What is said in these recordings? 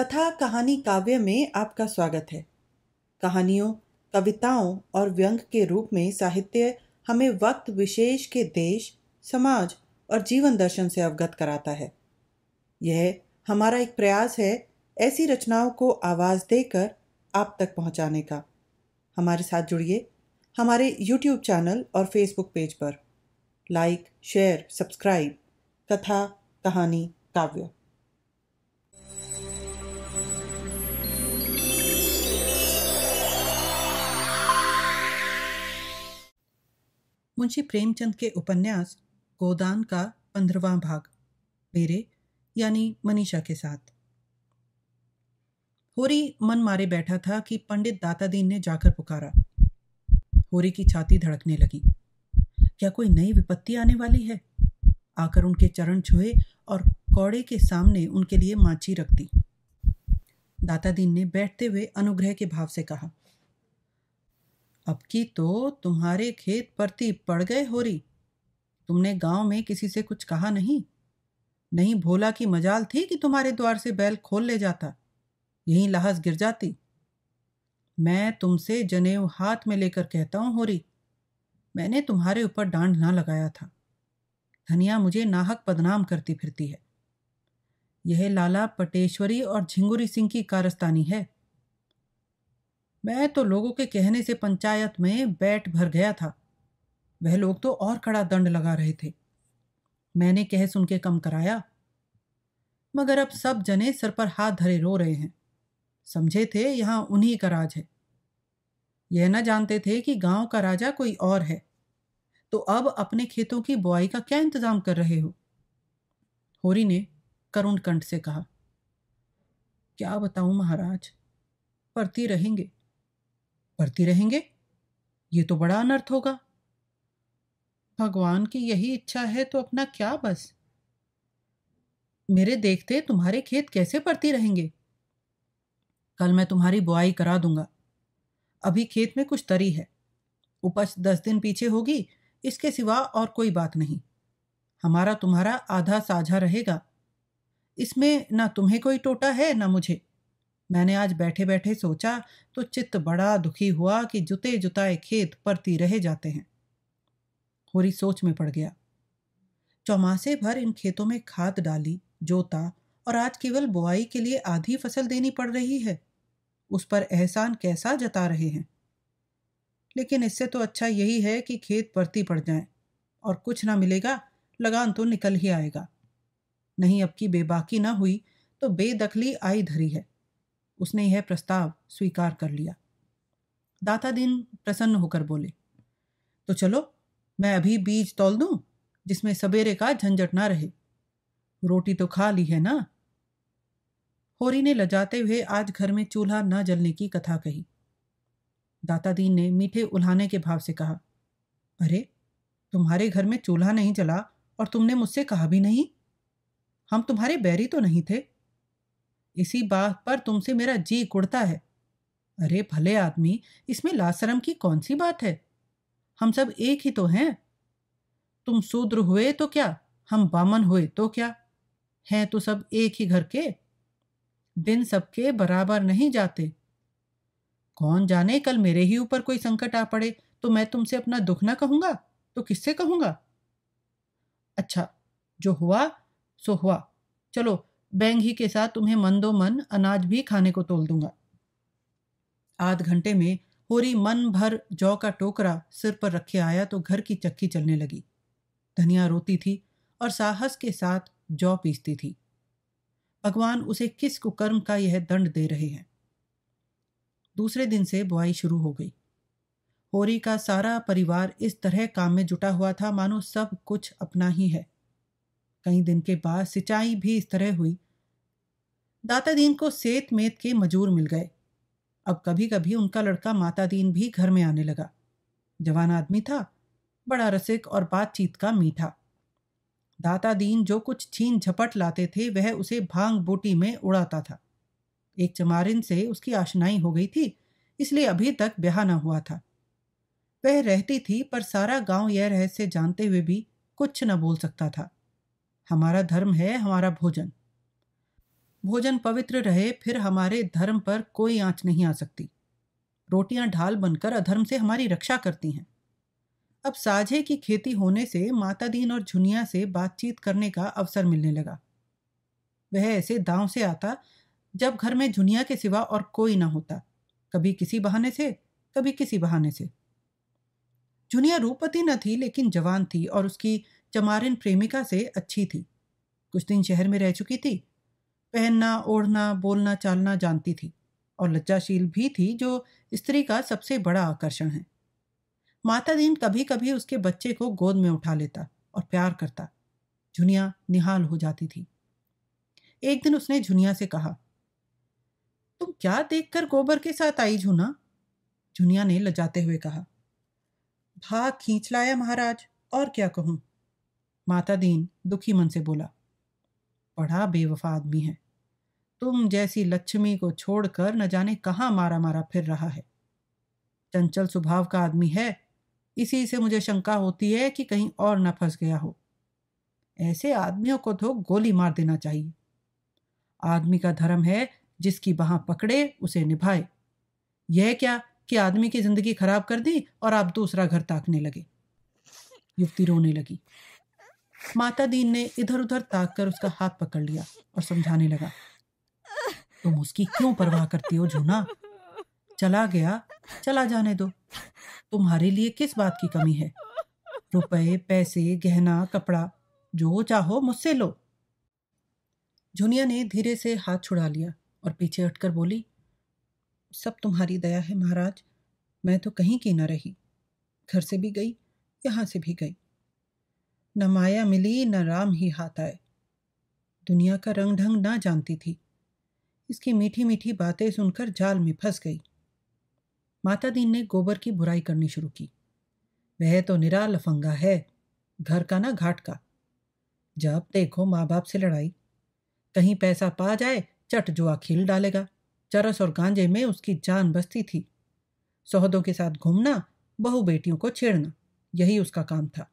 कथा कहानी काव्य में आपका स्वागत है। कहानियों, कविताओं और व्यंग के रूप में साहित्य हमें वक्त, विशेष के देश, समाज और जीवन दर्शन से अवगत कराता है। यह हमारा एक प्रयास है ऐसी रचनाओं को आवाज़ देकर आप तक पहुँचाने का। हमारे साथ जुड़िए हमारे YouTube चैनल और Facebook पेज पर। लाइक शेयर सब्सक्राइब कथा, कहानी, काव्य। मुंशी प्रेमचंद के उपन्यास गोदान का पंद्रवा भाग, मेरे यानी मनीषा के साथ। होरी मन मारे बैठा था कि पंडित दातादीन ने जाकर पुकारा। होरी की छाती धड़कने लगी। क्या कोई नई विपत्ति आने वाली है? आकर उनके चरण छुए और कौड़े के सामने उनके लिए माची रख दी। दातादीन ने बैठते हुए अनुग्रह के भाव से कहा अब की तो तुम्हारे खेत परती पड़ गए होरी। तुमने गाँव में किसी से कुछ कहा नहीं? नहीं भोला की मजाल थी कि तुम्हारे द्वार से बैल खोल ले जाता? यहीं लाहस गिर जाती। मैं तुमसे जनेऊ हाथ में लेकर कहता हूँ होरी, मैंने तुम्हारे ऊपर डांड ना लगाया था। धनिया मुझे नाहक बदनाम करती फिरती है। यह लाला पटेश्वरी और झिंगुरी सिंह की कारस्तानी है। मैं तो लोगों के कहने से पंचायत में बैठ भर गया था। वह लोग तो और कड़ा दंड लगा रहे थे। मैंने कह सुन के कम कराया। मगर अब सब जने सर पर हाथ धरे रो रहे हैं। समझे थे यहाँ उन्हीं का राज है। यह न जानते थे कि गाँव का राजा कोई और है। तो अब अपने खेतों की बुआई का क्या इंतज़ाम कर रहे हो? होरी ने करुण कंठ से कहा, क्या बताऊँ महाराज? पढ़ती रहेंगे। पढ़ती रहेंगे? ये तो बड़ा अनर्थ होगा। भगवान की यही इच्छा है तो अपना क्या बस? मेरे देखते तुम्हारे खेत कैसे पड़ती रहेंगे? कल मैं तुम्हारी बुआई करा दूँगा। अभी खेत में कुछ तरी है। उपज दस दिन पीछे होगी, इसके सिवा और कोई बात नहीं। हमारा तुम्हारा आधा साझा रहेगा। इसमें ना तुम्हें कोई टोटा है, ना मुझे। मैंने आज बैठे बैठे सोचा तो चित्त बड़ा दुखी हुआ कि जुते जुताए खेत परती रह जाते हैं। होरी सोच में पड़ गया। चौमासे भर इन खेतों में खाद डाली, जोता और आज केवल बुआई के लिए आधी फ़सल देनी पड़ रही है। उस पर एहसान कैसा जता रहे हैं? लेकिन इससे तो अच्छा यही है कि खेत परती पड़ जाए और कुछ ना मिलेगा, लगान तो निकल ही आएगा। नहीं अब की बेबाकी ना हुई तो बेदखली आई धरी है। उसने यह प्रस्ताव स्वीकार कर लिया। दाता दिन प्रसन्न होकर बोले तो चलो, मैं अभी बीज तोल दूँ, जिसमें सवेरे का झंझट ना रहे। रोटी तो खा ली है ना? होरी ने लजाते हुए आज घर में चूल्हा न जलने की कथा कही। दाता दीन ने मीठे उल्हाने के भाव से कहा, अरे, तुम्हारे घर में चूल्हा नहीं जला और तुमने मुझसे कहा भी नहीं? हम तुम्हारे बैरी तो नहीं थे। इसी बात पर तुमसे मेरा जी कुड़ता है। अरे भले आदमी, इसमें लाशरम की कौन सी बात है? हम सब एक ही तो हैं। तुम शूद्र हुए तो क्या? हम बामन हुए तो क्या? हैं तो सब एक ही घर के? दिन सबके बराबर नहीं जाते। कौन जाने कल मेरे ही ऊपर कोई संकट आ पड़े तो मैं तुमसे अपना दुख ना कहूँगा? तो किससे कहूँगा? अच्छा जो हुआ, सो हुआ। चलो बैंग ही के साथ तुम्हें मन दो मन अनाज भी खाने को तोल दूँगा। आध घंटे में होरी मन भर जौ का टोकरा सिर पर रखे आया तो घर की चक्की चलने लगी। धनिया रोती थी और साहस के साथ जौ पीसती थी। भगवान उसे किस कुकर्म का यह दंड दे रहे हैं? दूसरे दिन से बुआई शुरू हो गई। होरी का सारा परिवार इस तरह काम में जुटा हुआ था, मानो सब कुछ अपना ही है। कई दिन के बाद सिंचाई भी इस तरह हुई। दाता दीन को सेत मेत के मजूर मिल गए। अब कभी कभी उनका लड़का माता दीन भी घर में आने लगा। जवान आदमी था, बड़ा रसिक और बातचीत का मीठा। दाता दीन जो कुछ छीन झपट लाते थे, वह उसे भाँग बूटी में उड़ाता था। एक चमारिन से उसकी आशनाई हो गई थी, इसलिए अभी तक ब्याह न हुआ था। वह रहती थी, पर सारा गाँव यह रहस्य जानते हुए भी कुछ न बोल सकता था। हमारा धर्म है, हमारा भोजन। भोजन पवित्र रहे, फिर हमारे धर्म पर कोई आँच नहीं आ सकती। रोटियाँ ढाल बनकर अधर्म से हमारी रक्षा करती हैं। अब साझे की खेती होने से माता दीन और झुनिया से बातचीत करने का अवसर मिलने लगा। वह ऐसे दांव से आता, जब घर में झुनिया के सिवा और कोई ना होता। कभी किसी बहाने से, कभी किसी बहाने से। झुनिया रूपवती न थी, लेकिन जवान थी और उसकी चमारिन प्रेमिका से अच्छी थी। कुछ दिन शहर में रह चुकी थी। पहनना, ओढ़ना, बोलना, चालना जानती थी और लज्जाशील भी थी, जो स्त्री का सबसे बड़ा आकर्षण है। माता दीन कभी कभी उसके बच्चे को गोद में उठा लेता और प्यार करता। झुनिया निहाल हो जाती थी। एक दिन उसने झुनिया से कहा, तुम क्या देखकर गोबर के साथ आई झुना? झुनिया ने लजाते हुए कहा, भाग खींच लाया महाराज, और क्या कहूँ? माता दीन दुखी मन से बोला, बड़ा बेवफा आदमी है। तुम जैसी लक्ष्मी को छोड़कर न जाने कहाँ मारा मारा फिर रहा है। चंचल स्वभाव का आदमी है, इसी से मुझे शंका होती है कि कहीं और न फंस गया हो। ऐसे आदमियों को तो गोली मार देना चाहिए। आदमी का धर्म है, जिसकी बाह पकड़े, उसे निभाए। यह क्या कि आदमी की ज़िंदगी खराब कर दी और आप दूसरा घर ताकने लगे? युवती रोने लगी। माता दीन ने इधर उधर ताक कर उसका हाथ पकड़ लिया और समझाने लगा, तुम उसकी क्यों परवाह करती हो झूना चला गया, चला जाने दो। तुम्हारे लिए किस बात की कमी है? रुपए, पैसे, गहना, कपड़ा, जो चाहो मुझसे लो। झुनिया ने धीरे से हाथ छुड़ा लिया और पीछे हटकर बोली, सब तुम्हारी दया है महाराज, मैं तो कहीं की न रही। घर से भी गई, यहाँ से भी गई। न माया मिली, न राम ही हाथ आए। दुनिया का रंग ढंग ना जानती थी। इसकी मीठी मीठी बातें सुनकर जाल में फंस गई। माता दीन ने गोबर की बुराई करनी शुरू की। वह तो निरा लफंगा है, घर का ना घाट का। जब देखो माँ बाप से लड़ाई, कहीं पैसा पा जाए, चट जुआ खिल डालेगा। चरस और गांजे में उसकी जान बसती थी। सौहदों के साथ घूमना बहु बेटियों को छेड़ना, यही उसका काम था।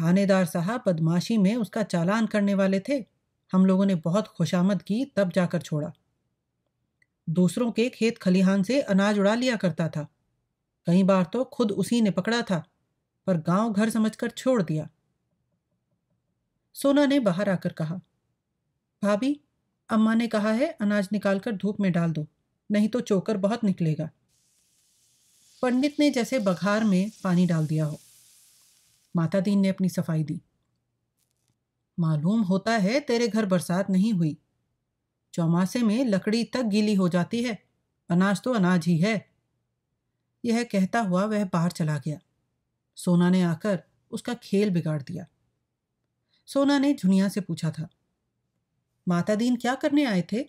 थानेदार साहब बदमाशी में उसका चालान करने वाले थे। हम लोगों ने बहुत खुशामद की, तब जाकर छोड़ा। दूसरों के खेत खलिहान से अनाज उड़ा लिया करता था। कई बार तो खुद उसी ने पकड़ा था, पर गाँव घर समझकर छोड़ दिया। सोना ने बाहर आकर कहा, भाभी, अम्मा ने कहा है अनाज निकालकर धूप में डाल दो, नहीं तो चोकर बहुत निकलेगा। पंडित ने जैसे बघार में पानी डाल दिया हो। माता दीन ने अपनी सफ़ाई दी। मालूम होता है तेरे घर बरसात नहीं हुई। चौमासे में लकड़ी तक गीली हो जाती है। अनाज तो अनाज ही है। यह कहता हुआ वह बाहर चला गया। सोना ने आकर उसका खेल बिगाड़ दिया। सोना ने झुनिया से पूछा था, माता दीन क्या करने आए थे?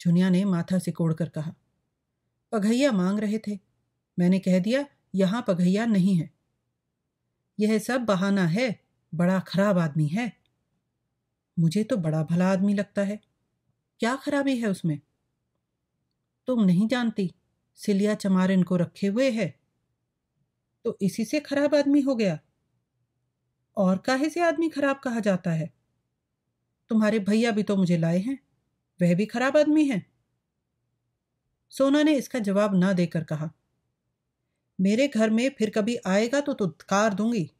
झुनिया ने माथा सिकोड़ कर कहा, पघैया मांग रहे थे। मैंने कह दिया, यहाँ पघैया नहीं है। यह सब बहाना है, बड़ा खराब आदमी है। मुझे तो बड़ा भला आदमी लगता है। क्या खराबी है उसमें? तुम नहीं जानती, सिलिया चमार इनको रखे हुए है। तो इसी से खराब आदमी हो गया। और काहे से आदमी खराब कहा जाता है? तुम्हारे भैया भी तो मुझे लाए हैं, वह भी खराब आदमी है। सोना ने इसका जवाब ना देकर कहा, मेरे घर में फिर कभी आएगा तो तुत्कार दूँगी।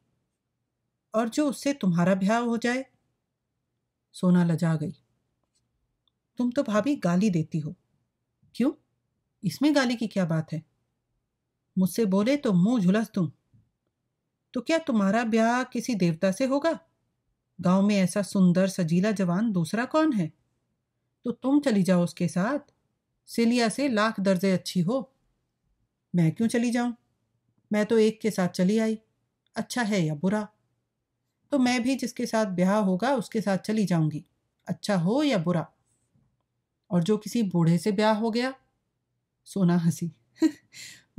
और जो उससे तुम्हारा ब्याह हो जाए। सोना लजा गई। तुम तो भाभी गाली देती हो। क्यों? इसमें गाली की क्या बात है? मुझसे बोले तो मुँह झुलस तुम तो क्या तुम्हारा ब्याह किसी देवता से होगा? गाँव में ऐसा सुंदर सजीला जवान दूसरा कौन है? तो तुम चली जाओ उसके साथ। सिलिया से लाख दर्जे अच्छी हो। मैं क्यों चली जाऊँ? मैं तो एक के साथ चली आई। अच्छा है या बुरा? तो मैं भी जिसके साथ ब्याह होगा, उसके साथ चली जाऊँगी। अच्छा हो या बुरा? और जो किसी बूढ़े से ब्याह हो गया? सोना हँसी।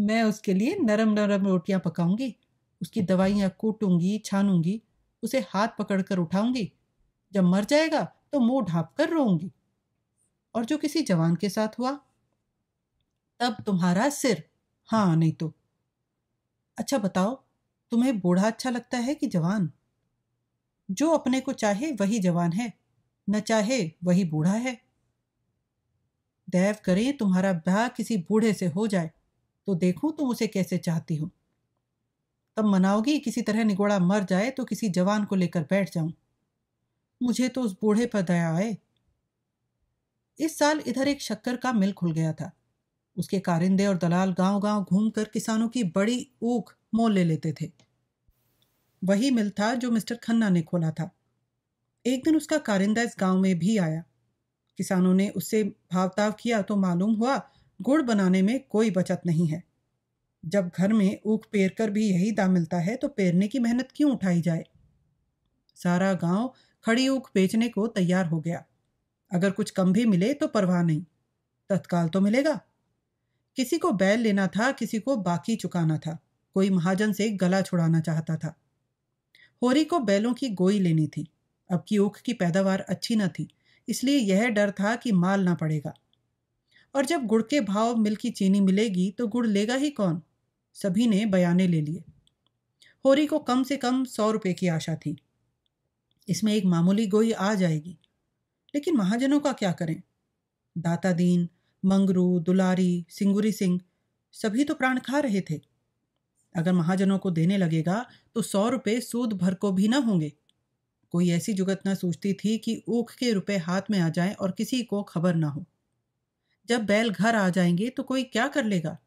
मैं उसके लिए नरम नरम रोटियाँ पकाऊँगी, उसकी दवाइयाँ कूटूँगी, छानूँगी, उसे हाथ पकड़कर उठाऊँगी। जब मर जाएगा तो मुँह ढाप कर रोऊँगी। और जो किसी जवान के साथ हुआ? तब तुम्हारा सिर। हाँ नहीं तो। अच्छा बताओ, तुम्हें बूढ़ा अच्छा लगता है कि जवान? जो अपने को चाहे वही जवान है, न चाहे वही बूढ़ा है। दैव करें तुम्हारा ब्याह किसी बूढ़े से हो जाए तो देखूँ तुम उसे कैसे चाहती हो। तब मनाओगी किसी तरह निगोड़ा मर जाए तो किसी जवान को लेकर बैठ जाऊँ। मुझे तो उस बूढ़े पर दया आए। इस साल इधर एक शक्कर का मिल खुल गया था। उसके कारिंदे और दलाल गाँव गाँव घूमकर किसानों की बड़ी ऊख मोल ले लेते थे। वही मिल था जो मिस्टर खन्ना ने खोला था। एक दिन उसका कारिंदा इस गाँव में भी आया। किसानों ने उससे भावताव किया तो मालूम हुआ, गुड़ बनाने में कोई बचत नहीं है। जब घर में ऊख पेर कर भी यही दाम मिलता है तो पेरने की मेहनत क्यों उठाई जाए? सारा गाँव खड़ी ऊख बेचने को तैयार हो गया। अगर कुछ कम भी मिले तो परवाह नहीं। तत्काल तो मिलेगा। किसी को बैल लेना था, किसी को बाकी चुकाना था। कोई महाजन से गला छुड़ाना चाहता था। होरी को बैलों की गोई लेनी थी। अब की ऊख की पैदावार अच्छी न थी, इसलिए यह डर था कि माल ना पड़ेगा। और जब गुड़ के भाव मिल की चीनी मिलेगी तो गुड़ लेगा ही कौन? सभी ने बयाने ले लिए। होरी को कम से कम सौ रुपये की आशा थी। इसमें एक मामूली गोई आ जाएगी। लेकिन महाजनों का क्या करें? दाता दीन, मंगरू, दुलारी, सिंगुरी सिंह, सभी तो प्राण खा रहे थे। अगर महाजनों को देने लगेगा तो सौ रुपये सूद भर को भी न होंगे। कोई ऐसी जुगत न सोचती थी कि ऊख के रुपए हाथ में आ जाएँ और किसी को खबर ना हो। जब बैल घर आ जाएँगे तो कोई क्या कर लेगा?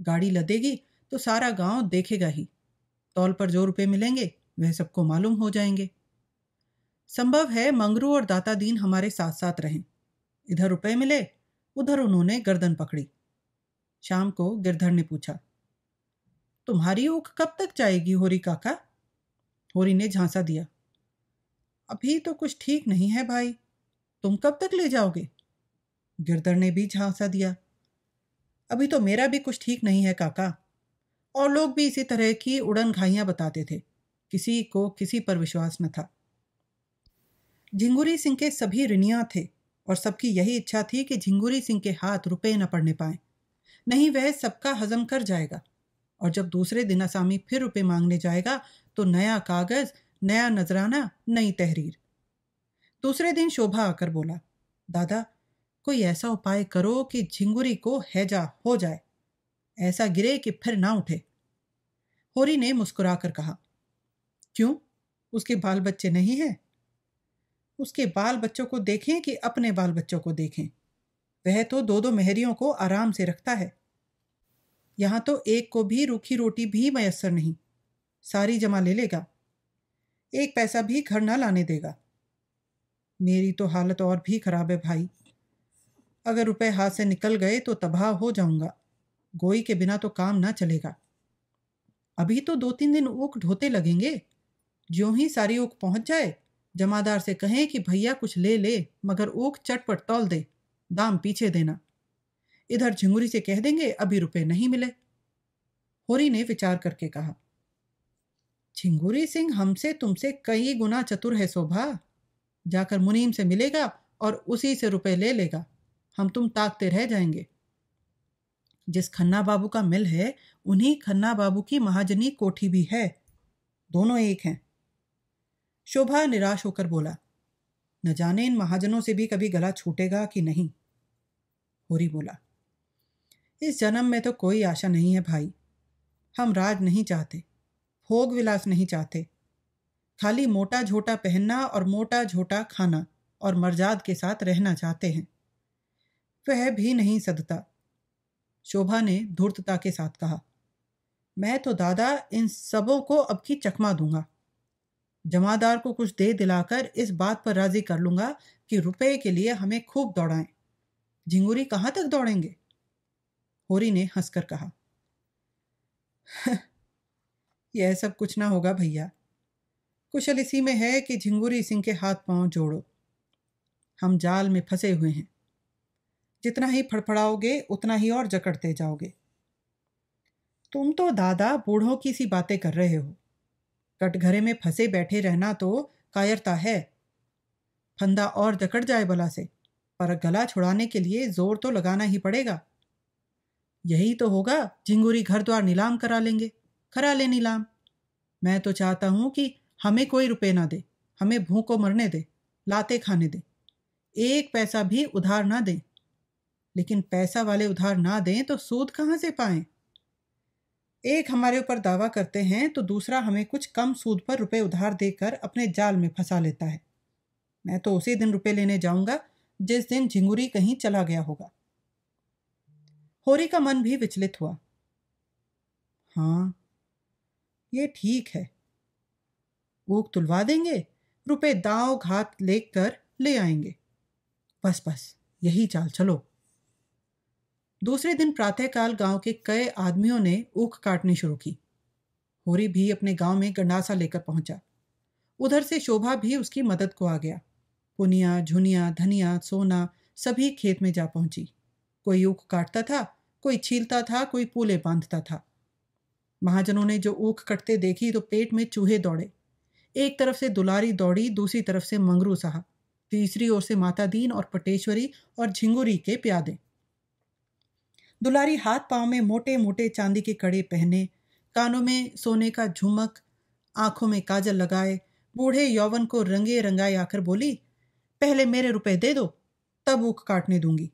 गाड़ी लदेगी तो सारा गाँव देखेगा ही। तौल पर जो रुपए मिलेंगे, वह सबको मालूम हो जाएँगे। संभव है मंगरू और दाता दीन हमारे साथ साथ रहें। इधर रुपए मिले, उधर उन्होंने गर्दन पकड़ी। शाम को गिरधर ने पूछा तुम्हारी ऊख कब तक जाएगी, होरी काका? होरी ने झांसा दिया। अभी तो कुछ ठीक नहीं है भाई। तुम कब तक ले जाओगे? गिरधर ने भी झांसा दिया। अभी तो मेरा भी कुछ ठीक नहीं है काका। और लोग भी इसी तरह की उड़न घाइयाँ बताते थे। किसी को किसी पर विश्वास न था। झिंगुरी सिंह के सभी ऋणिया थे और सबकी यही इच्छा थी कि झिंगुरी सिंह के हाथ रुपए न पड़ने पाए। नहीं, वह सबका हजम कर जाएगा। और जब दूसरे दिन असामी फिर रुपए मांगने जाएगा तो नया कागज़, नया नजराना, नई तहरीर। दूसरे दिन शोभा आकर बोला, दादा, कोई ऐसा उपाय करो कि झिंगुरी को हैजा हो जाए। ऐसा गिरे कि फिर ना उठे। होरी ने मुस्कुराकर कहा, क्यों? उसके बाल बच्चे नहीं हैं? उसके बाल बच्चों को देखें कि अपने बाल बच्चों को देखें। वह तो दो दो मेहरियों को आराम से रखता है। यहाँ तो एक को भी रूखी रोटी भी मैसर नहीं। सारी जमा ले लेगा। एक पैसा भी घर ना लाने देगा। मेरी तो हालत और भी खराब है भाई। अगर रुपए हाथ से निकल गए तो तबाह हो जाऊँगा। गोई के बिना तो काम ना चलेगा। अभी तो दो तीन दिन ऊक ढोते लगेंगे। ज्यों ही सारी ऊक पहुँच जाए, जमादार से कहें कि भैया कुछ ले ले, मगर ऊख चटपट तौल दे, दाम पीछे देना। इधर झिंगुरी से कह देंगे, अभी रुपए नहीं मिले। होरी ने विचार करके कहा, झिंगुरी सिंह, हमसे तुमसे कई गुना चतुर है शोभा। जाकर मुनीम से मिलेगा और उसी से रुपए ले लेगा। हम तुम ताकते रह जाएँगे। जिस खन्ना बाबू का मिल है, उन्हीं खन्ना बाबू की महाजनी कोठी भी है। दोनों एक हैं। शोभा निराश होकर बोला, न जाने इन महाजनों से भी कभी गला छूटेगा कि नहीं? होरी बोला इस जन्म में तो कोई आशा नहीं है भाई। हम राज नहीं चाहते, भोग विलास नहीं चाहते। खाली मोटा झोटा पहनना और मोटा झोटा खाना और मर्जाद के साथ रहना चाहते हैं। वह भी नहीं सदता। शोभा ने धूर्तता के साथ कहा, मैं तो दादा इन सबों को अब की चकमा दूँगा। जमादार को कुछ दे दिलाकर इस बात पर राज़ी कर लूँगा कि रुपए के लिए हमें खूब दौड़ाएँ। झिंगुरी कहाँ तक दौड़ेंगे? होरी ने हंसकर कहा यह सब कुछ ना होगा भैया। कुशल इसी में है कि झिंगुरी सिंह के हाथ पाँव जोड़ो। हम जाल में फंसे हुए हैं। जितना ही फड़फड़ाओगे, उतना ही और जकड़ते जाओगे। तुम तो दादा बूढ़ों की सी बातें कर रहे हो। कटघरे में फंसे बैठे रहना तो कायरता है। फंदा और जकड़ जाए बला से, पर गला छुड़ाने के लिए ज़ोर तो लगाना ही पड़ेगा। यही तो होगा, झिंगुरी घर द्वार नीलाम करा लेंगे। करा ले नीलाम। मैं तो चाहता हूँ कि हमें कोई रुपए ना दे, हमें भूख को मरने दे, लाते खाने दे। एक पैसा भी उधार ना दें। लेकिन पैसा वाले उधार ना दें तो सूद कहाँ से पाएँ? एक हमारे ऊपर दावा करते हैं तो दूसरा हमें कुछ कम सूद पर रुपए उधार देकर अपने जाल में फंसा लेता है। मैं तो उसी दिन रुपए लेने जाऊँगा, जिस दिन झिंगुरी कहीं चला गया होगा। होरी का मन भी विचलित हुआ। हाँ ये ठीक है। ऊक तुलवा देंगे, रुपए दाव घात लेकर ले आएँगे। बस बस, यही चाल, चलो। दूसरे दिन प्रातःकाल गाँव के कई आदमियों ने ऊख काटनी शुरू की। होरी भी अपने गाँव में गंडासा लेकर पहुँचा। उधर से शोभा भी उसकी मदद को आ गया। पुनिया, झुनिया, धनिया, सोना सभी खेत में जा पहुँची। कोई ऊख काटता था, कोई छीलता था, कोई पूले बांधता था। महाजनों ने जो ऊख कटते देखी तो पेट में चूहे दौड़े। एक तरफ़ से दुलारी दौड़ी, दूसरी तरफ़ से मंगरू साहब। तीसरी ओर से माता दीन और पटेश्वरी और झिंगुरी के प्यादे। दुलारी हाथ पाँव में मोटे मोटे चांदी के कड़े पहने, कानों में सोने का झुमक, आँखों में काजल लगाए, बूढ़े यौवन को रंगे रंगाए आकर बोली, पहले मेरे रुपए दे दो, तब ऊख काटने दूँगी।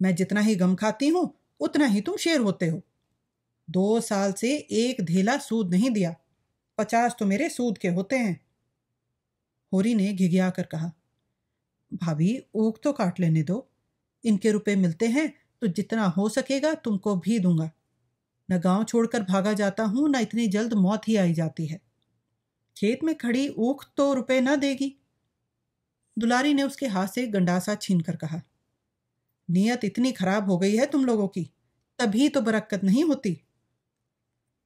मैं जितना ही गम खाती हूँ, उतना ही तुम शेर होते हो। दो साल से एक धेला सूद नहीं दिया। पचास तो मेरे सूद के होते हैं। होरी ने घिघिया कर कहा, भाभी, ऊख तो काट लेने दो। इनके रुपए मिलते हैं तो जितना हो सकेगा तुमको भी दूँगा। न गाँव छोड़कर भागा जाता हूँ, न इतनी जल्द मौत ही आई जाती है। खेत में खड़ी ऊख तो रुपए न देगी। दुलारी ने उसके हाथ से गंडासा छीन कर कहा नीयत इतनी खराब हो गई है तुम लोगों की, तभी तो बरक्कत नहीं होती।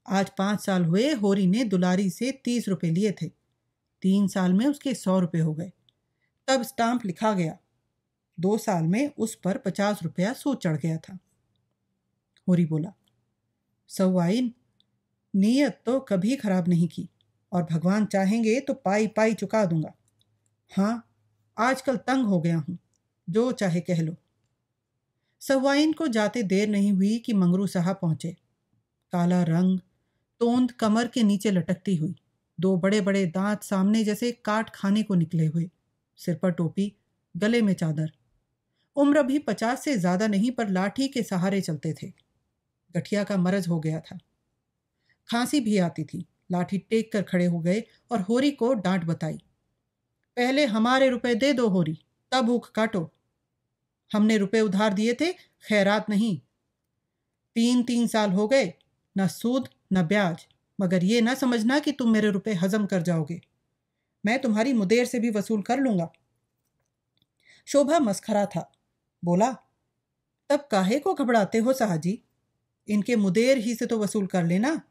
आज पाँच साल हुए, होरी ने दुलारी से तीस रुपए लिए थे। तीन साल में उसके सौ रुपए हो गए। तब स्टाम्प लिखा गया। दो साल में उस पर पचास रुपया सो चढ़ गया था। होरी बोला सवाइन नीयत तो कभी खराब नहीं की, और भगवान चाहेंगे तो पाई पाई चुका दूँगा। हाँ आजकल तंग हो गया हूँ, जो चाहे कह लो। सवाइन को जाते देर नहीं हुई कि मंगरू साहब पहुँचे। काला रंग, तोंद कमर के नीचे लटकती हुई, दो बड़े बड़े दांत सामने जैसे काट खाने को निकले हुए, सिर पर टोपी, गले में चादर। उम्र भी पचास से ज़्यादा नहीं पर लाठी के सहारे चलते थे। गठिया का मरज हो गया था। खांसी भी आती थी। लाठी टेक कर खड़े हो गए और होरी को डांट बताई। पहले हमारे रुपए दे दो होरी, तब ऊख काटो। हमने रुपए उधार दिए थे, खैरात नहीं। तीन तीन साल हो गए, न सूद, न ब्याज। मगर ये ना समझना कि तुम मेरे रुपए हजम कर जाओगे। मैं तुम्हारी मुदेर से भी वसूल कर लूँगा। शोभा मस्खरा था। बोला, तब काहे को घबराते हो साहजी? इनके मुदेर ही से तो वसूल कर लेना।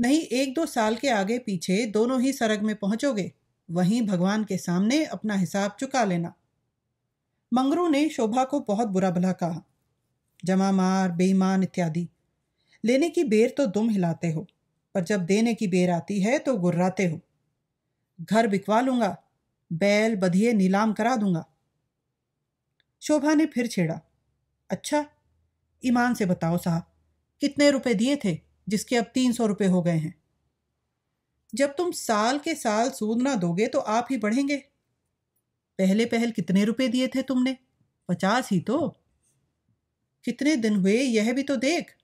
नहीं, एक दो साल के आगे पीछे दोनों ही सरग में पहुंचोगे। वहीं भगवान के सामने अपना हिसाब चुका लेना। मंगरू ने शोभा को बहुत बुरा भला कहा। जमा मार, बेईमान इत्यादि। लेने की बेर तो तुम हिलाते हो, पर जब देने की बेर आती है तो गुर्राते हो। घर बिकवा लूँगा, बैल बधिए नीलाम करा दूँगा। शोभा ने फिर छेड़ा। अच्छा ईमान से बताओ साहब, कितने रुपए दिए थे, जिसके अब तीन सौ रुपये हो गए हैं? जब तुम साल के साल सूद ना दोगे तो आप ही बढ़ेंगे। पहले पहल कितने रुपए दिए थे तुमने? पचास ही तो। कितने दिन हुए, यह भी तो देख।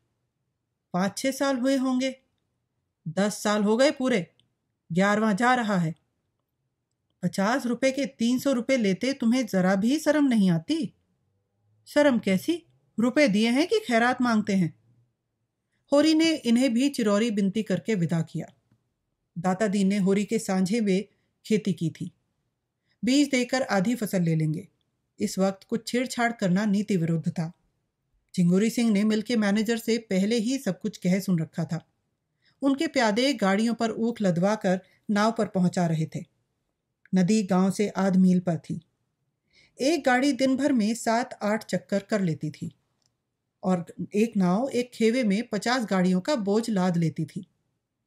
पाँच छः साल हुए होंगे। दस साल हो गए पूरे। ग्यारहवा जा रहा है। पचास रुपए के तीन सौ रुपये लेते तुम्हें जरा भी शर्म नहीं आती? शर्म कैसी? रुपए दिए हैं कि खैरात मांगते हैं? होरी ने इन्हें भी चिरौरी बिनती करके विदा किया। दाता दीन ने होरी के सांझे में खेती की थी। बीज देकर आधी फ़सल ले लेंगे। इस वक्त कुछ छेड़छाड़ करना नीति विरुद्ध था। चिंगूरी सिंह ने मिल के मैनेजर से पहले ही सब कुछ कह सुन रखा था। उनके प्यादे गाड़ियों पर ऊख लदवा कर नाव पर पहुँचा रहे थे। नदी गाँव से आध मील पर थी। एक गाड़ी दिन भर में सात, आठ चक्कर कर लेती थी और एक नाव एक खेवे में पचास गाड़ियों का बोझ लाद लेती थी।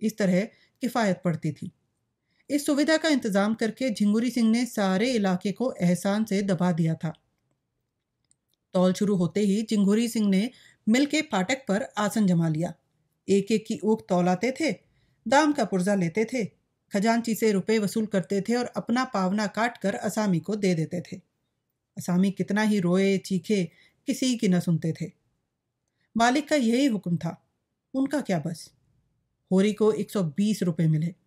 इस तरह किफ़ायत पड़ती थी। इस सुविधा का इंतज़ाम करके झिंगुरी सिंह ने सारे इलाके को एहसान से दबा दिया था। तौल शुरू होते ही चिंगुरी सिंह ने मिल के फाटक पर आसन जमा लिया। एक एक की ऊख तौलाते थे, दाम का पुर्जा लेते थे, खजांची से रुपए वसूल करते थे और अपना पावना काट कर असामी को दे देते थे। असामी कितना ही रोए, चीखे, किसी की न सुनते थे। मालिक का यही हुक्म था, उनका क्या बस? होरी को 120 रुपए मिले।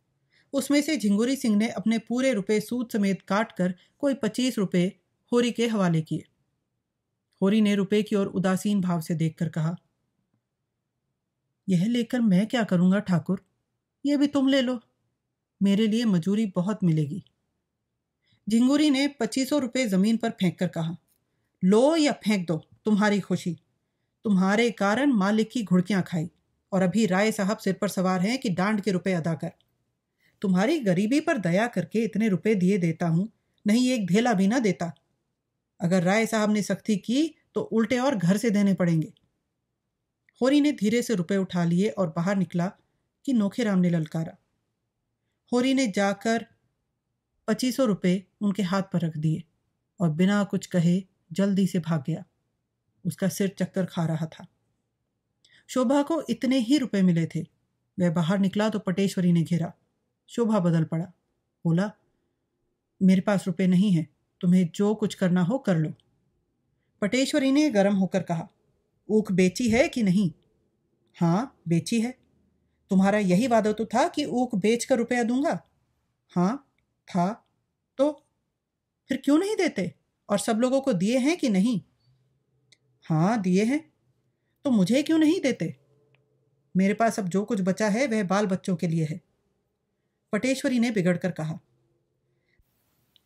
उसमें से झिंगुरी सिंह ने अपने पूरे रुपए सूद समेत काट कर कोई पच्चीस रुपए होरी के हवाले किए। होरी ने रुपए की ओर उदासीन भाव से देखकर कहा, यह लेकर मैं क्या करूँगा ठाकुर? यह भी तुम ले लो। मेरे लिए मजूरी बहुत मिलेगी। झिंगुरी ने पच्चीसों रुपए ज़मीन पर फेंक कर कहा, लो या फेंक दो, तुम्हारी खुशी। तुम्हारे कारण मालिक की घुड़कियाँ खाई और अभी राय साहब सिर पर सवार हैं कि डांड के रुपए अदा कर। तुम्हारी गरीबी पर दया करके इतने रुपए दिए देता हूँ, नहीं एक धेला भी ना देता। अगर राय साहब ने सख्ती की तो उल्टे और घर से देने पड़ेंगे। होरी ने धीरे से रुपए उठा लिए और बाहर निकला कि नोखेराम ने ललकारा। होरी ने जाकर पच्चीसों रुपये उनके हाथ पर रख दिए और बिना कुछ कहे जल्दी से भाग गया। उसका सिर चक्कर खा रहा था। शोभा को इतने ही रुपए मिले थे। वह बाहर निकला तो पटेश्वरी ने घेरा। शोभा बदल पड़ा। बोला, मेरे पास रुपए नहीं है, तुम्हें जो कुछ करना हो कर लो। पटेश्वरी ने गर्म होकर कहा, ऊख बेची है कि नहीं? हाँ बेची है। तुम्हारा यही वादा तो था कि ऊख बेच कर रुपया दूँगा? हाँ था। तो फिर क्यों नहीं देते? और सब लोगों को दिए हैं कि नहीं? हाँ दिए हैं। तो मुझे क्यों नहीं देते? मेरे पास अब जो कुछ बचा है, वह बाल बच्चों के लिए है। पटेश्वरी ने बिगड़कर कहा,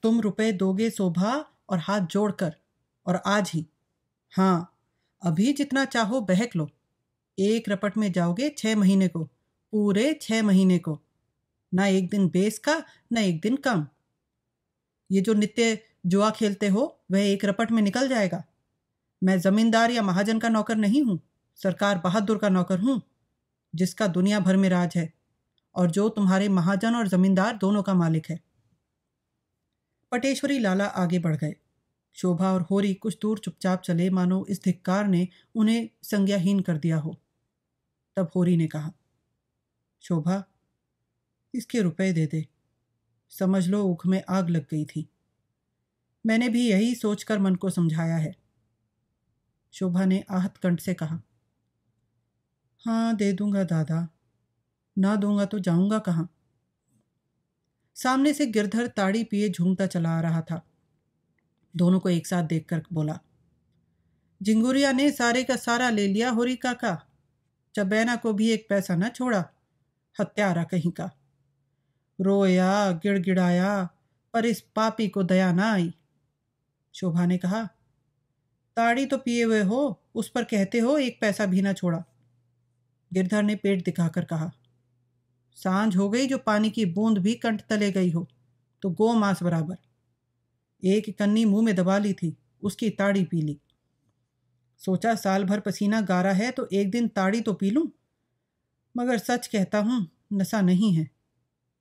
तुम रुपए दोगे शोभा और हाथ जोड़कर, और आज ही हाँ अभी जितना चाहो बहक लो। एक रपट में जाओगे छह महीने को, पूरे छह महीने को, ना एक दिन बेस का, ना एक दिन कम। ये जो नित्य जुआ खेलते हो, वह एक रपट में निकल जाएगा। मैं जमींदार या महाजन का नौकर नहीं हूँ, सरकार बहादुर का नौकर हूँ, जिसका दुनिया भर में राज है। और जो तुम्हारे महाजन और जमींदार दोनों का मालिक है। पटेश्वरी लाला आगे बढ़ गए। शोभा और होरी कुछ दूर चुपचाप चले, मानो इस धिक्कार ने उन्हें संज्ञाहीन कर दिया हो। तब होरी ने कहा, शोभा, इसके रुपए दे दे। समझ लो ऊख में आग लग गई थी। मैंने भी यही सोचकर मन को समझाया है। शोभा ने आहत कंठ से कहा हाँ दे दूँगा दादा। ना दूँगा तो जाऊँगा कहाँ? सामने से गिरधर ताड़ी पिए झूमता चला आ रहा था। दोनों को एक साथ देखकर बोला, जिंगुरिया ने सारे का सारा ले लिया होरी काका। चबैना को भी एक पैसा न छोड़ा हत्यारा कहीं का। रोया, गिड़गिड़ाया, पर इस पापी को दया ना आई। शोभा ने कहा, ताड़ी तो पिए हुए हो, उस पर कहते हो एक पैसा भी ना छोड़ा। गिरधर ने पेट दिखाकर कहा साँझ हो गई जो पानी की बूंद भी कंठ तले गई हो। तो गो मांस बराबर। एक कन्नी मुँह में दबा ली थी, उसकी ताड़ी पी ली। सोचा, साल भर पसीना गारा है तो एक दिन ताड़ी तो पी लूँ? मगर सच कहता हूँ, नशा नहीं है।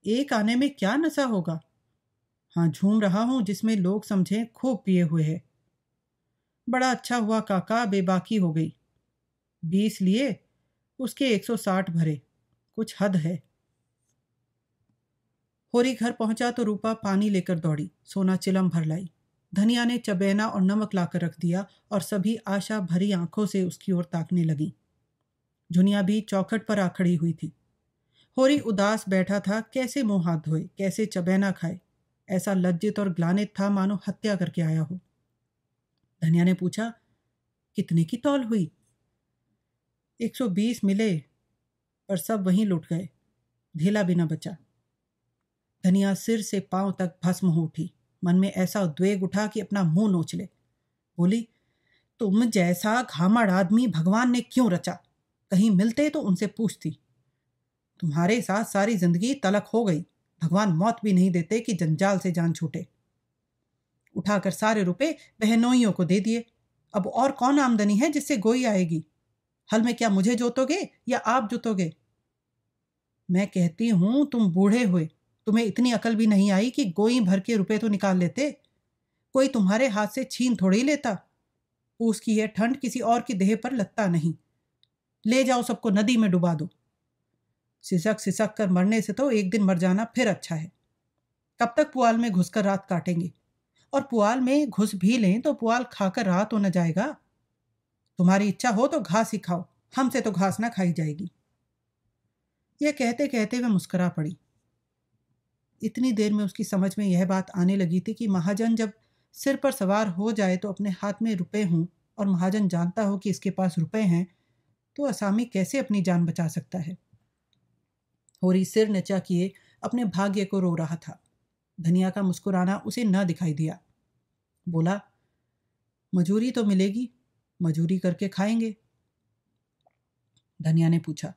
एक आने में क्या नशा होगा? हाँ झूम रहा हूँ, जिसमें लोग समझें, खूब पिए हुए है। बड़ा अच्छा हुआ काका, बेबाकी हो गई। बीस लिए, उसके एक सौ साठ भरे। कुछ हद है। होरी घर पहुँचा तो रूपा पानी लेकर दौड़ी। सोना चिलम भर लाई। धनिया ने चबेना और नमक लाकर रख दिया और सभी आशा भरी आँखों से उसकी ओर ताकने लगी। झुनिया भी चौखट पर आ खड़ी हुई थी। होरी उदास बैठा था, कैसे मुँह हाथ धोए? कैसे चबेना खाए? ऐसा लज्जित और ग्लानित था मानो हत्या करके आया हो। धनिया ने पूछा, कितने की तौल हुई? 120 मिले, पर सब वहीं लुट गए। ढीला भी न बचा। धनिया सिर से पाँव तक भस्म हो उठी। मन में ऐसा उद्वेग उठा कि अपना मुँह नोच ले। बोली, तुम जैसा घामड़ आदमी भगवान ने क्यों रचा? कहीं मिलते तो उनसे पूछती। तुम्हारे साथ सारी ज़िंदगी तलक हो गई। भगवान मौत भी नहीं देते कि जंजाल से जान छूटे। उठाकर सारे रुपए बहनोइयों को दे दिए। अब और कौन आमदनी है जिससे गोई आएगी? हल में क्या मुझे जोतोगे या आप जोतोगे? मैं कहती हूँ, तुम बूढ़े हुए। तुम्हें इतनी अकल भी नहीं आई कि गोई भर के रुपए तो निकाल लेते? कोई तुम्हारे हाथ से छीन थोड़ी लेता? उसकी यह ठंड किसी और की देह पर लगता नहीं। ले जाओ सबको नदी में डुबा दो। सिसक सिसक कर मरने से तो एक दिन मर जाना फिर अच्छा है। कब तक पुआल में घुसकर रात काटेंगे। और पुआल में घुस भी लें तो पुआल खाकर रात हो न जाएगा। तुम्हारी इच्छा हो तो घास ही खाओ। हमसे तो घास ना खाई जाएगी। यह कहते कहते वे मुस्करा पड़ी। इतनी देर में उसकी समझ में यह बात आने लगी थी कि महाजन जब सिर पर सवार हो जाए तो अपने हाथ में रुपए हों और महाजन जानता हो कि इसके पास रुपए हैं तो असामी कैसे अपनी जान बचा सकता है? होरी सिर नचा किए अपने भाग्य को रो रहा था। धनिया का मुस्कुराना उसे न दिखाई दिया। बोला, मजूरी तो मिलेगी, मजूरी करके खाएँगे। धनिया ने पूछा,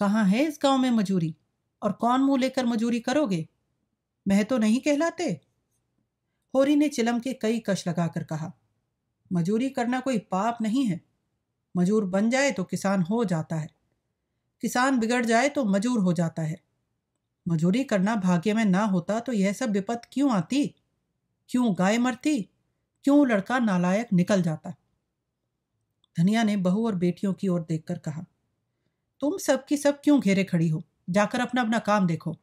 कहाँ है इस गाँव में मजूरी? और कौन मुँह लेकर मजूरी करोगे? मैं तो नहीं कहलाते। होरी ने चिलम के कई कश लगाकर कहा, मजूरी करना कोई पाप नहीं है। मजूर बन जाए तो किसान हो जाता है। किसान बिगड़ जाए तो मजूर हो जाता है। मजूरी करना भाग्य में ना होता तो यह सब विपत क्यों आती? क्यों गाय मरती? क्यों लड़का नालायक निकल जाता? धनिया ने बहू और बेटियों की ओर देखकर कहा, तुम सब की सब क्यों घेरे खड़ी हो? जाकर अपना अपना काम देखो।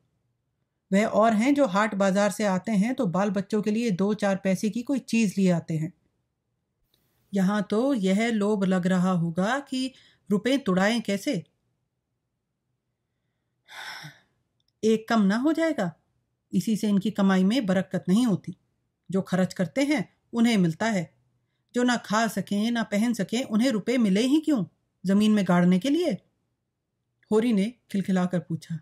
वह और हैं जो हाट बाज़ार से आते हैं तो बाल बच्चों के लिए दो चार पैसे की कोई चीज़ लिए आते हैं। यहाँ तो यह लोभ लग रहा होगा कि रुपए तुड़ाएँ कैसे? एक कम ना हो जाएगा। इसी से इनकी कमाई में बरकत नहीं होती। जो खर्च करते हैं, उन्हें मिलता है। जो ना खा सकें, ना पहन सकें, उन्हें रुपए मिले ही क्यों? ज़मीन में गाड़ने के लिए? होरी ने खिलखिलाकर पूछा,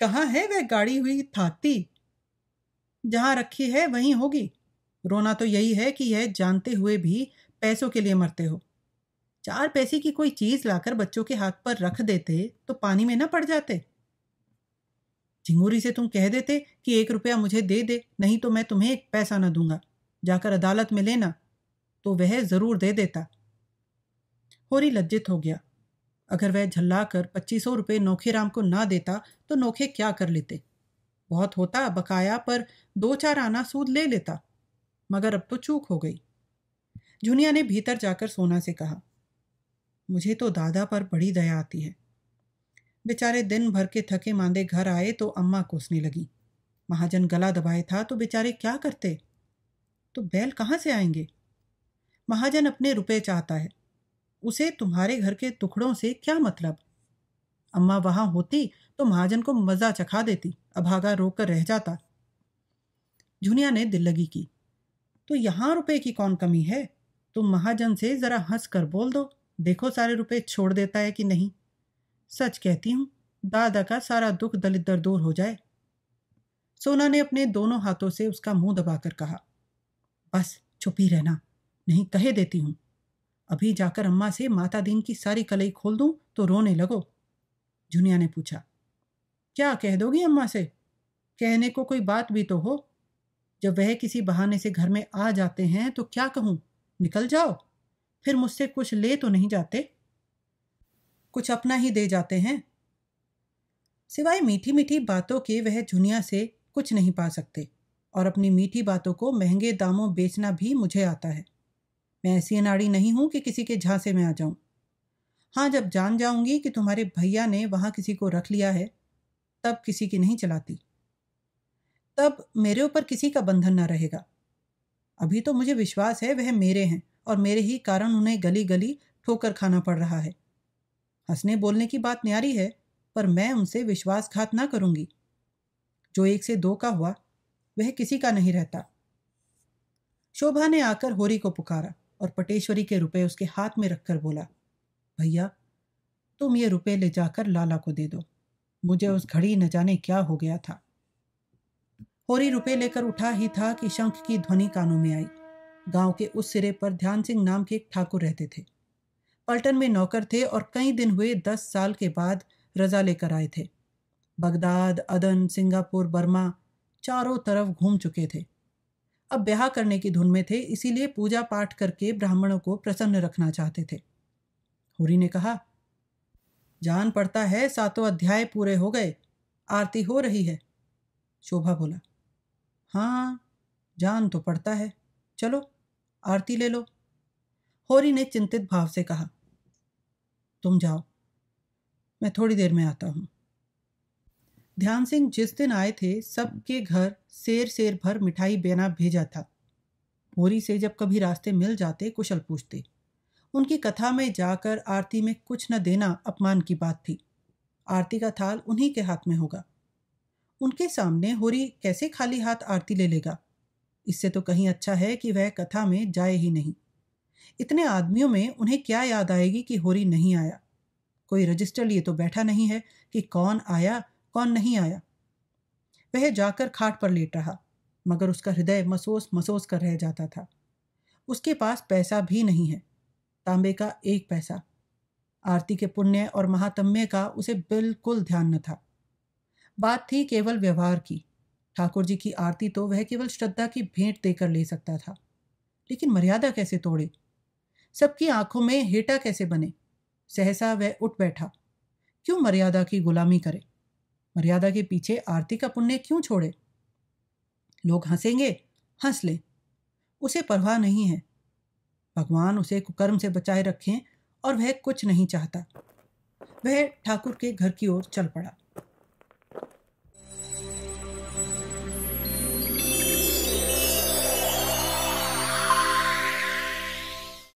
कहाँ है वह गाड़ी हुई थाती जहाँ रखी है वहीं होगी। रोना तो यही है कि यह जानते हुए भी पैसों के लिए मरते हो। चार पैसे की कोई चीज़ लाकर बच्चों के हाथ पर रख देते तो पानी में ना पड़ जाते। झिंगूरी से तुम कह देते कि एक रुपया मुझे दे दे, नहीं तो मैं तुम्हें एक पैसा न दूँगा। जाकर अदालत में लेना तो वह ज़रूर दे देता। होरी लज्जित हो गया। अगर वह झल्ला कर पच्चीसों रुपये नोखेराम को ना देता तो नोखे क्या कर लेते? बहुत होता, बकाया पर दो चार आना सूद ले लेता, मगर अब तो चूक हो गई। जूनिया ने भीतर जाकर सोना से कहा, मुझे तो दादा पर बड़ी दया आती है। बेचारे दिन भर के थके मांदे घर आए तो अम्मा कोसने लगी। महाजन गला दबाए था तो बेचारे क्या करते? तो बैल कहाँ से आएँगे? महाजन अपने रुपए चाहता है उसे तुम्हारे घर के टुकड़ों से क्या मतलब? अम्मा वहाँ होती तो महाजन को मज़ा चखा देती, अभागा रोक कर रह जाता। जूनिया ने दिल लगी की तो यहाँ रुपए की कौन कमी है? तुम महाजन से जरा हंस कर बोल दो, देखो सारे रुपए छोड़ देता है कि नहीं? सच कहती हूँ, दादा का सारा दुख दलिद्र दूर हो जाए। सोना ने अपने दोनों हाथों से उसका मुँह दबाकर कहा, बस छुपी रहना, नहीं कहे देती हूँ। अभी जाकर अम्मा से माता दीन की सारी कलई खोल दूँ तो रोने लगो। जुनिया ने पूछा, क्या कह दोगी अम्मा से? कहने को कोई बात भी तो हो। जब वह किसी बहाने से घर में आ जाते हैं तो क्या कहूँ? निकल जाओ। फिर मुझसे कुछ ले तो नहीं जाते। कुछ अपना ही दे जाते हैं। सिवाय मीठी मीठी बातों के वह जुनिया से कुछ नहीं पा सकते और अपनी मीठी बातों को महँगे दामों बेचना भी मुझे आता है। मैं ऐसी अनाड़ी नहीं हूँ कि किसी के झांसे में आ जाऊँ। हाँ जब जान जाऊँगी कि तुम्हारे भैया ने वहाँ किसी को रख लिया है, तब किसी की नहीं चलाती। तब मेरे ऊपर किसी का बंधन न रहेगा। अभी तो मुझे विश्वास है वह मेरे हैं और मेरे ही कारण उन्हें गली गली ठोकर खाना पड़ रहा है। हंसने बोलने की बात न्यारी है, पर मैं उनसे विश्वासघात ना करूँगी। जो एक से दो का हुआ, वह किसी का नहीं रहता। शोभा ने आकर होरी को पुकारा। और पटेश्वरी के रुपए उसके हाथ में रखकर बोला, भैया, तुम ये रुपए ले जाकर लाला को दे दो। मुझे उस घड़ी न जाने क्या हो गया था। होरी रुपए लेकर उठा ही था कि शंख की ध्वनि कानों में आई। गाँव के उस सिरे पर ध्यान सिंह नाम के एक ठाकुर रहते थे। पलटन में नौकर थे और कई दिन हुए दस साल के बाद रजा लेकर आए थे। बगदाद, अदन, सिंगापुर, बर्मा, चारों तरफ़ घूम चुके थे। अब ब्याह करने की धुन में थे, इसीलिए पूजा पाठ करके ब्राह्मणों को प्रसन्न रखना चाहते थे। होरी ने कहा, जान पड़ता है, सातों अध्याय पूरे हो गए, आरती हो रही है। शोभा बोला हाँ जान तो पड़ता है। चलो, आरती ले लो। होरी ने चिंतित भाव से कहा, तुम जाओ, मैं थोड़ी देर में आता हूँ। ध्यान सिंह जिस दिन आए थे, सबके घर शेर शेर भर मिठाई बेना भेजा था। होरी से जब कभी रास्ते मिल जाते, कुशल पूछते। उनकी कथा में जाकर आरती में कुछ न देना अपमान की बात थी। आरती का थाल उन्हीं के हाथ में होगा। उनके सामने होरी कैसे खाली हाथ आरती ले लेगा? इससे तो कहीं अच्छा है कि वह कथा में जाए ही नहीं। इतने आदमियों में उन्हें क्या याद आएगी कि होरी नहीं आया? कोई रजिस्टर लिए तो बैठा नहीं है कि कौन आया कौन नहीं आया। वह जाकर खाट पर लेट रहा, मगर उसका हृदय मसोस मसोस कर रह जाता था। उसके पास पैसा भी नहीं है, तांबे का एक पैसा। आरती के पुण्य और महात्म्य का उसे बिल्कुल ध्यान न था। बात थी केवल व्यवहार की। ठाकुर जी की आरती तो वह केवल श्रद्धा की भेंट देकर ले सकता था। लेकिन मर्यादा कैसे तोड़े? सबकी आँखों में हेटा कैसे बने? सहसा वह उठ बैठा। क्यों मर्यादा की गुलामी करे? मर्यादा के पीछे आरती का पुण्य क्यों छोड़े? लोग हंसेंगे, हंस ले। उसे परवाह नहीं है। भगवान उसे कुकर्म से बचाए रखें और वह कुछ नहीं चाहता। वह ठाकुर के घर की ओर चल पड़ा।